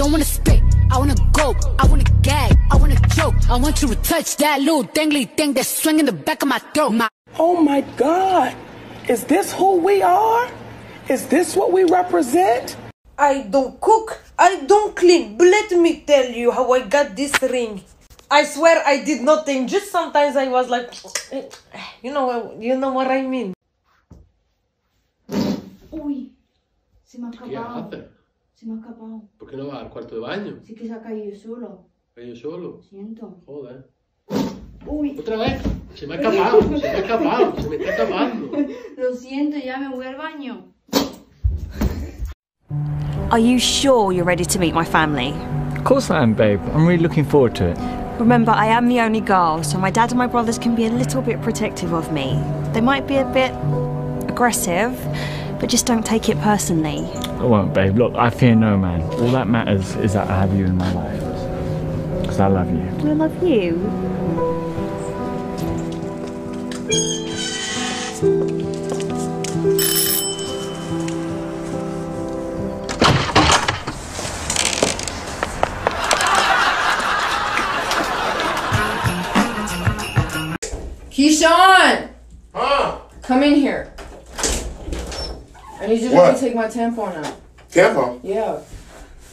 don't wanna spit. I wanna go, I wanna gag, I wanna choke. I want you to touch that little dangly thing that's swinging the back of my throat. My Oh my God. Is this who we are? Is this what we represent? I don't cook, I don't clean, but let me tell you how I got this ring. I swear I did nothing. Just sometimes I was like, you know, what- you know what I mean. Uy, se me ha ¿Qué escapado. haces? Se me ha escapado. ¿Por qué no vas al cuarto de baño? Sí que se ha caído solo. ¿Yo solo? Siento. Joder. Uy, ¿Otra vez? Se me ha escapado, se me ha escapado, se me está escapando. lo siento, ya me voy al baño. Are you sure you're ready to meet my family? Of course I am, babe. I'm really looking forward to it. Remember, I am the only girl, so my dad and my brothers can be a little bit protective of me. They might be a bit aggressive, but just don't take it personally. I won't, babe. Look, I fear no man. All that matters is that I have you in my life. Because I love you. I love you. Keyshawn! Huh? Come in here. I need you to What? take my tampon out. Tampon? Yeah.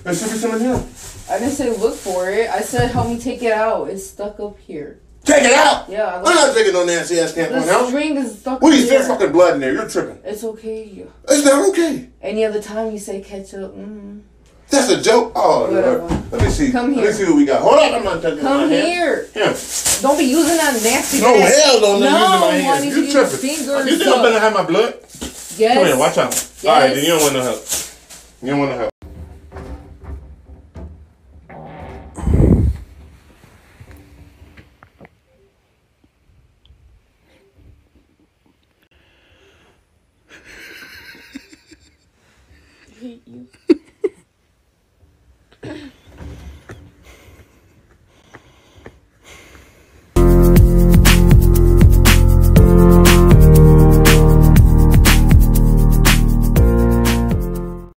There should be some in here. I didn't say look for it. I said help me take it out. It's stuck up here. Take it out! Yeah, I I'm not taking no nasty ass tampon the out. string is stuck What up is here. there fucking blood in there? You're tripping. It's okay. It's not okay. Any other time you say ketchup. Mm. That's a joke. Oh, Whatever. Lord. let me see. Come Let here. me see what we got. Hold on, I'm not touching Come my hand. here. Here. Don't be using that nasty. No ass- hell no, No, not using my hands. You use tripping. fingers. You think I'm gonna have my blood? Yes. Come here, watch out. All right, then you don't want no help. You don't want no help. hate you.